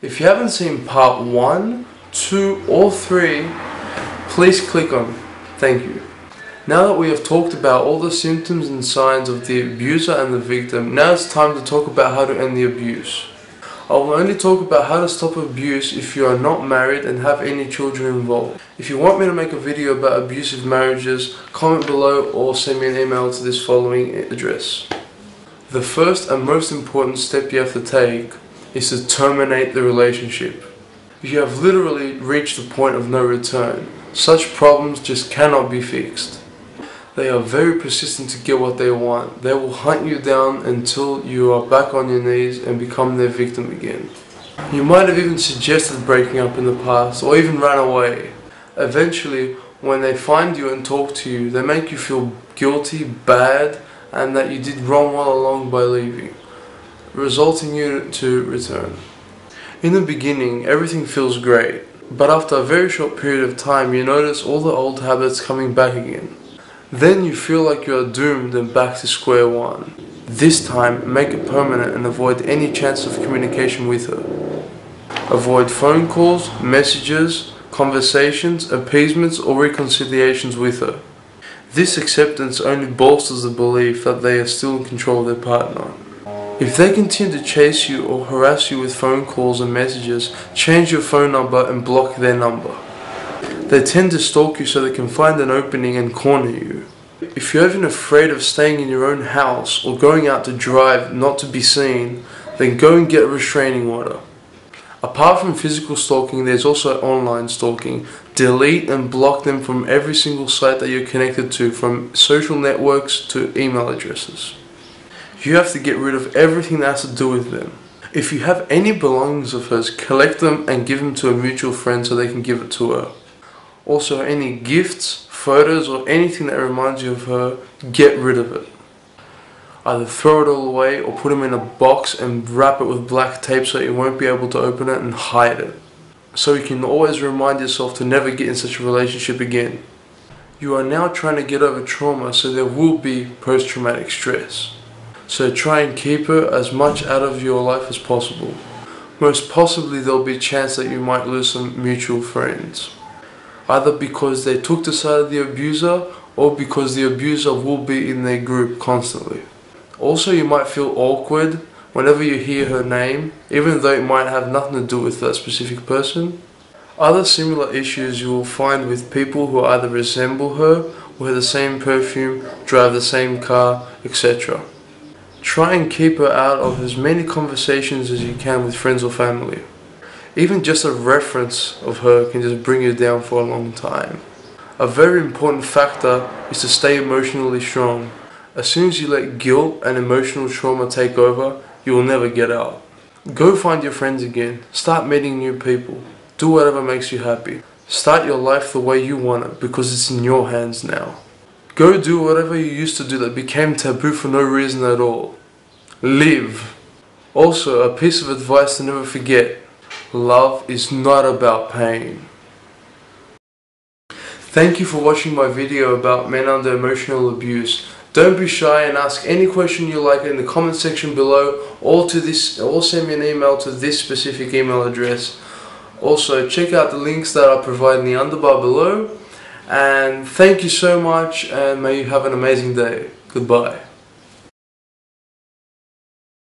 If you haven't seen part 1, 2 or 3, please click on Thank you. Now that we have talked about all the symptoms and signs of the abuser and the victim, now it's time to talk about how to end the abuse. I will only talk about how to stop abuse if you are not married and have any children involved. If you want me to make a video about abusive marriages, comment below or send me an email to this following address. The first and most important step you have to take is to terminate the relationship. You have literally reached the point of no return. Such problems just cannot be fixed. They are very persistent to get what they want. They will hunt you down until you are back on your knees and become their victim again. You might have even suggested breaking up in the past or even ran away. Eventually, when they find you and talk to you, they make you feel guilty, bad, and that you did wrong all along by leaving, resulting you to return. In the beginning, everything feels great, but after a very short period of time, you notice all the old habits coming back again. Then you feel like you are doomed and back to square one. This time, make it permanent and avoid any chance of communication with her. Avoid phone calls, messages, conversations, appeasements, or reconciliations with her. This acceptance only bolsters the belief that they are still in control of their partner. If they continue to chase you or harass you with phone calls and messages, change your phone number and block their number. They tend to stalk you so they can find an opening and corner you. If you're even afraid of staying in your own house or going out to drive not to be seen, then go and get a restraining order. Apart from physical stalking, there's also online stalking. Delete and block them from every single site that you're connected to, from social networks to email addresses. You have to get rid of everything that has to do with them. If you have any belongings of hers, collect them and give them to a mutual friend so they can give it to her. Also, any gifts, photos, or anything that reminds you of her, get rid of it. Either throw it all away or put them in a box and wrap it with black tape so you won't be able to open it and hide it. So you can always remind yourself to never get in such a relationship again. You are now trying to get over trauma so there will be post-traumatic stress. So try and keep her as much out of your life as possible. Most possibly there'll be a chance that you might lose some mutual friends. Either because they took the side of the abuser or because the abuser will be in their group constantly. Also you might feel awkward whenever you hear her name, even though it might have nothing to do with that specific person. Other similar issues you will find with people who either resemble her, wear the same perfume, drive the same car, etc. Try and keep her out of as many conversations as you can with friends or family. Even just a reference of her can just bring you down for a long time. A very important factor is to stay emotionally strong. As soon as you let guilt and emotional trauma take over, you will never get out. Go find your friends again. Start meeting new people. Do whatever makes you happy. Start your life the way you want it because it's in your hands now. Go do whatever you used to do that became taboo for no reason at all. Live. Also, a piece of advice to never forget. Love is not about pain. Thank you for watching my video about men under emotional abuse. Don't be shy and ask any question you like in the comment section below or to this or send me an email to this specific email address. Also check out the links that I provide in the underbar below and thank you so much and may you have an amazing day. Goodbye.